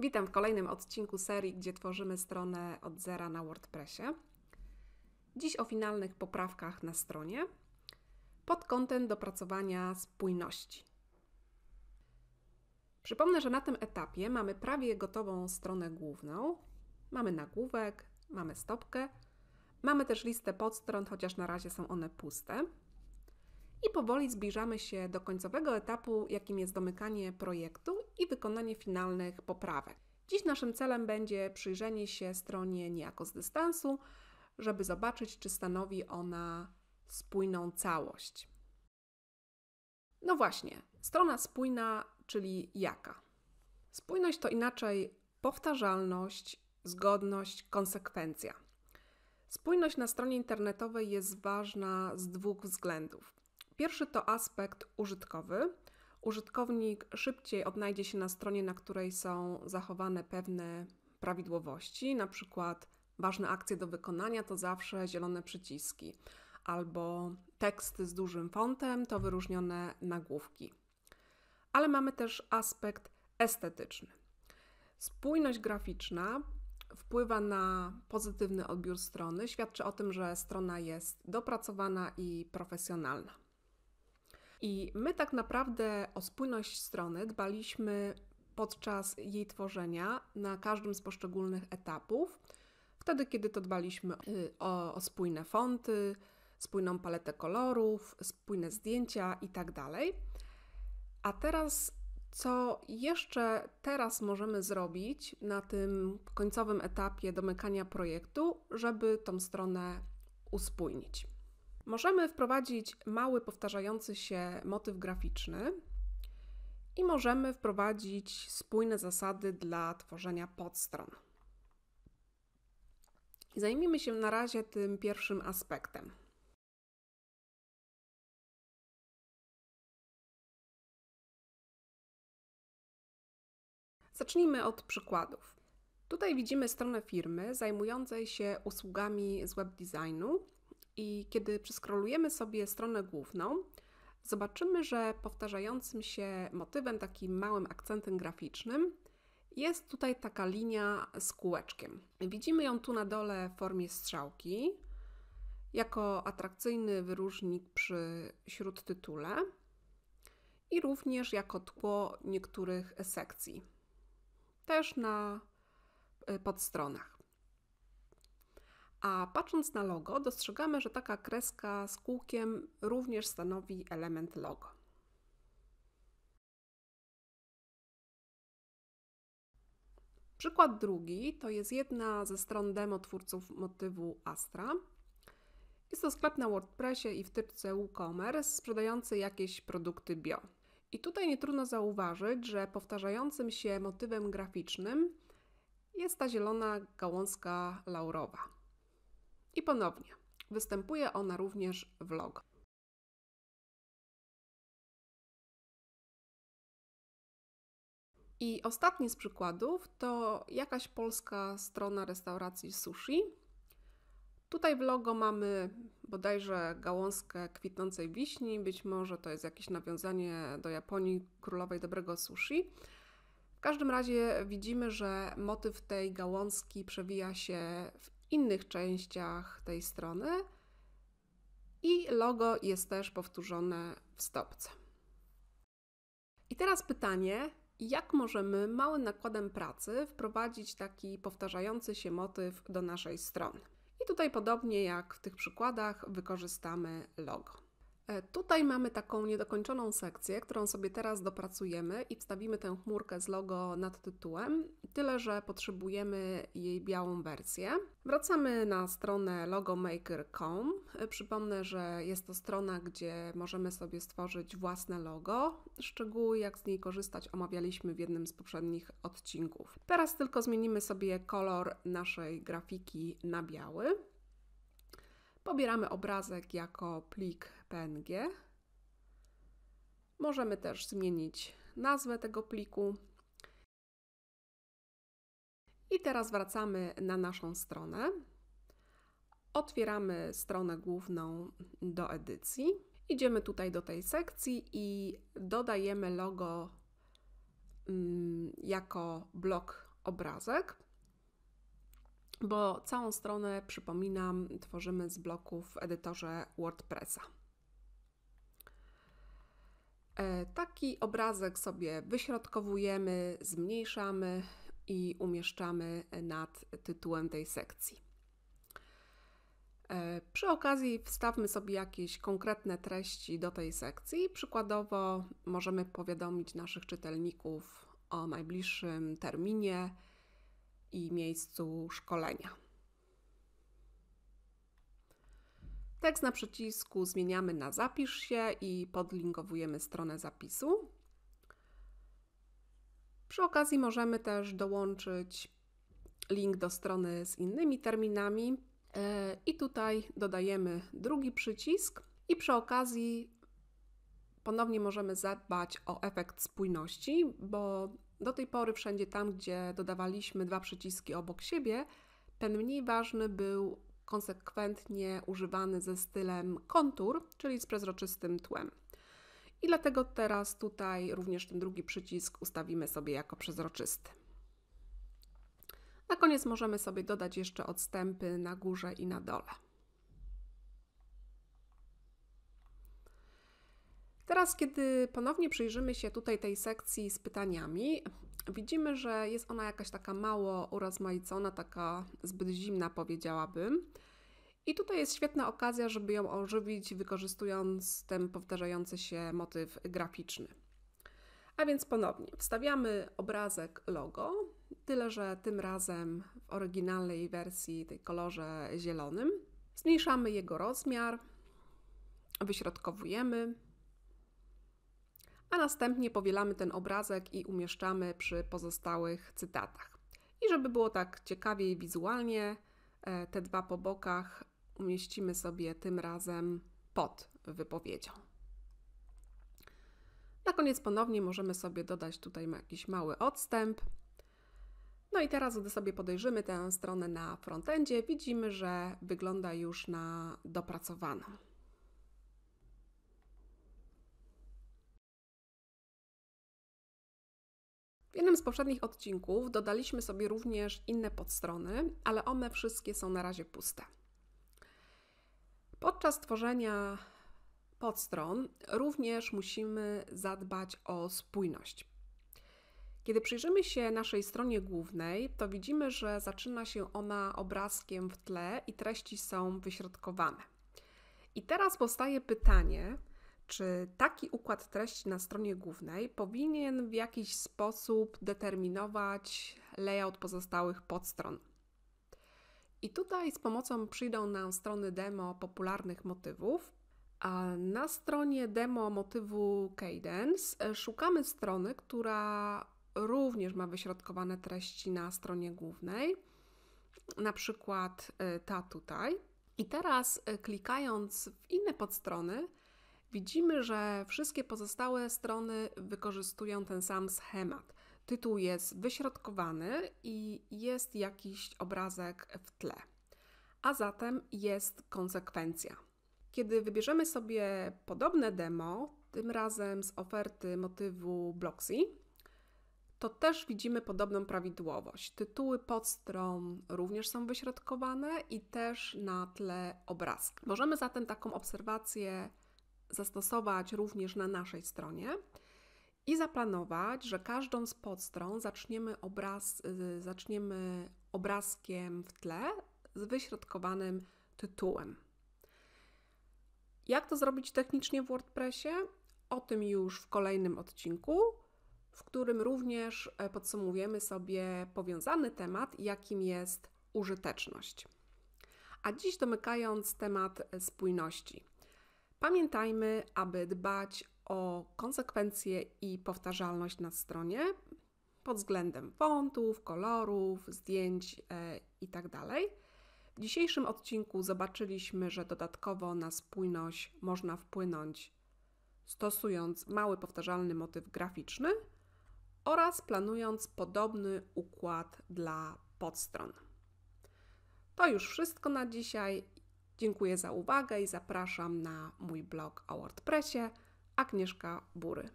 Witam w kolejnym odcinku serii, gdzie tworzymy stronę od zera na WordPressie. Dziś o finalnych poprawkach na stronie pod kątem dopracowania spójności. Przypomnę, że na tym etapie mamy prawie gotową stronę główną. Mamy nagłówek, mamy stopkę, mamy też listę podstron, chociaż na razie są one puste. I powoli zbliżamy się do końcowego etapu, jakim jest domykanie projektu i wykonanie finalnych poprawek. Dziś naszym celem będzie przyjrzenie się stronie niejako z dystansu, żeby zobaczyć, czy stanowi ona spójną całość. No właśnie, strona spójna, czyli jaka? Spójność to inaczej powtarzalność, zgodność, konsekwencja. Spójność na stronie internetowej jest ważna z dwóch względów. Pierwszy to aspekt użytkowy. Użytkownik szybciej odnajdzie się na stronie, na której są zachowane pewne prawidłowości, na przykład ważne akcje do wykonania to zawsze zielone przyciski, albo teksty z dużym fontem to wyróżnione nagłówki. Ale mamy też aspekt estetyczny. Spójność graficzna wpływa na pozytywny odbiór strony, świadczy o tym, że strona jest dopracowana i profesjonalna. I my tak naprawdę o spójność strony dbaliśmy podczas jej tworzenia na każdym z poszczególnych etapów. Wtedy, kiedy to dbaliśmy y, o, o spójne fonty, spójną paletę kolorów, spójne zdjęcia itd. Tak A teraz, co jeszcze teraz możemy zrobić na tym końcowym etapie domykania projektu, żeby tą stronę uspójnić? Możemy wprowadzić mały powtarzający się motyw graficzny i możemy wprowadzić spójne zasady dla tworzenia podstron. Zajmijmy się na razie tym pierwszym aspektem. Zacznijmy od przykładów. Tutaj widzimy stronę firmy zajmującej się usługami z web designu i kiedy przeskrolujemy sobie stronę główną, zobaczymy, że powtarzającym się motywem, takim małym akcentem graficznym, jest tutaj taka linia z kółeczkiem. Widzimy ją tu na dole w formie strzałki, jako atrakcyjny wyróżnik przy śródtytule i również jako tło niektórych sekcji, też na y, podstronach. A patrząc na logo, dostrzegamy, że taka kreska z kółkiem również stanowi element logo. Przykład drugi to jest jedna ze stron demo twórców motywu Astra. Jest to sklep na WordPressie i w typce WooCommerce sprzedający jakieś produkty bio. I tutaj nie trudno zauważyć, że powtarzającym się motywem graficznym jest ta zielona gałązka laurowa. I ponownie, występuje ona również w logo. I ostatni z przykładów to jakaś polska strona restauracji sushi. Tutaj w logo mamy bodajże gałązkę kwitnącej wiśni, być może to jest jakieś nawiązanie do Japonii królowej dobrego sushi. W każdym razie widzimy, że motyw tej gałązki przewija się w innych częściach tej strony i logo jest też powtórzone w stopce. I teraz pytanie, jak możemy małym nakładem pracy wprowadzić taki powtarzający się motyw do naszej strony? I tutaj podobnie jak w tych przykładach wykorzystamy logo. E, tutaj mamy taką niedokończoną sekcję, którą sobie teraz dopracujemy i wstawimy tę chmurkę z logo nad tytułem, tyle że potrzebujemy jej białą wersję. Wracamy na stronę logomaker.com. E, przypomnę, że jest to strona, gdzie możemy sobie stworzyć własne logo. Szczegóły, jak z niej korzystać, omawialiśmy w jednym z poprzednich odcinków. Teraz tylko zmienimy sobie kolor naszej grafiki na biały. Pobieramy obrazek jako plik PNG. Możemy też zmienić nazwę tego pliku. I teraz wracamy na naszą stronę. Otwieramy stronę główną do edycji. Idziemy tutaj do tej sekcji i dodajemy logo mm, jako blok obrazek, bo całą stronę, przypominam, tworzymy z bloków w edytorze WordPressa. E, taki obrazek sobie wyśrodkowujemy, zmniejszamy i umieszczamy nad tytułem tej sekcji. E, przy okazji wstawmy sobie jakieś konkretne treści do tej sekcji. Przykładowo możemy powiadomić naszych czytelników o najbliższym terminie i miejscu szkolenia. Tekst na przycisku zmieniamy na zapisz się i podlinkowujemy stronę zapisu. Przy okazji możemy też dołączyć link do strony z innymi terminami e, i tutaj dodajemy drugi przycisk i przy okazji ponownie możemy zadbać o efekt spójności, bo do tej pory wszędzie tam, gdzie dodawaliśmy dwa przyciski obok siebie, ten mniej ważny był konsekwentnie używany ze stylem kontur, czyli z przezroczystym tłem. I dlatego teraz tutaj również ten drugi przycisk ustawimy sobie jako przezroczysty. Na koniec możemy sobie dodać jeszcze odstępy na górze i na dole. Teraz, kiedy ponownie przyjrzymy się tutaj tej sekcji z pytaniami, widzimy, że jest ona jakaś taka mało urozmaicona, taka zbyt zimna, powiedziałabym. I tutaj jest świetna okazja, żeby ją ożywić, wykorzystując ten powtarzający się motyw graficzny. A więc ponownie wstawiamy obrazek logo, tyle że tym razem w oryginalnej wersji, tej kolorze zielonym. Zmniejszamy jego rozmiar, wyśrodkowujemy, a następnie powielamy ten obrazek i umieszczamy przy pozostałych cytatach. I żeby było tak ciekawiej wizualnie, e, te dwa po bokach umieścimy sobie tym razem pod wypowiedzią. Na koniec ponownie możemy sobie dodać tutaj jakiś mały odstęp. No i teraz, gdy sobie podejrzymy tę stronę na frontendzie, widzimy, że wygląda już na dopracowaną. Jednym z poprzednich odcinków dodaliśmy sobie również inne podstrony, ale one wszystkie są na razie puste. Podczas tworzenia podstron również musimy zadbać o spójność. Kiedy przyjrzymy się naszej stronie głównej, to widzimy, że zaczyna się ona obrazkiem w tle i treści są wyśrodkowane. I teraz powstaje pytanie, czy taki układ treści na stronie głównej powinien w jakiś sposób determinować layout pozostałych podstron. I tutaj z pomocą przyjdą nam strony demo popularnych motywów. A na stronie demo motywu Cadence e, szukamy strony, która również ma wyśrodkowane treści na stronie głównej, na przykład e, ta tutaj. I teraz e, klikając w inne podstrony, widzimy, że wszystkie pozostałe strony wykorzystują ten sam schemat. Tytuł jest wyśrodkowany i jest jakiś obrazek w tle. A zatem jest konsekwencja. Kiedy wybierzemy sobie podobne demo, tym razem z oferty motywu Blocksy, to też widzimy podobną prawidłowość. Tytuły podstron również są wyśrodkowane i też na tle obrazka. Możemy zatem taką obserwację zastosować również na naszej stronie i zaplanować, że każdą z podstron zaczniemy, obraz, y, zaczniemy obrazkiem w tle z wyśrodkowanym tytułem. Jak to zrobić technicznie w WordPressie? O tym już w kolejnym odcinku, w którym również e, podsumujemy sobie powiązany temat, jakim jest użyteczność. A dziś domykając temat spójności. Pamiętajmy, aby dbać o konsekwencje i powtarzalność na stronie pod względem fontów, kolorów, zdjęć e, itd. Tak w dzisiejszym odcinku zobaczyliśmy, że dodatkowo na spójność można wpłynąć stosując mały powtarzalny motyw graficzny oraz planując podobny układ dla podstron. To już wszystko na dzisiaj. Dziękuję za uwagę i zapraszam na mój blog o WordPressie Agnieszka Bury.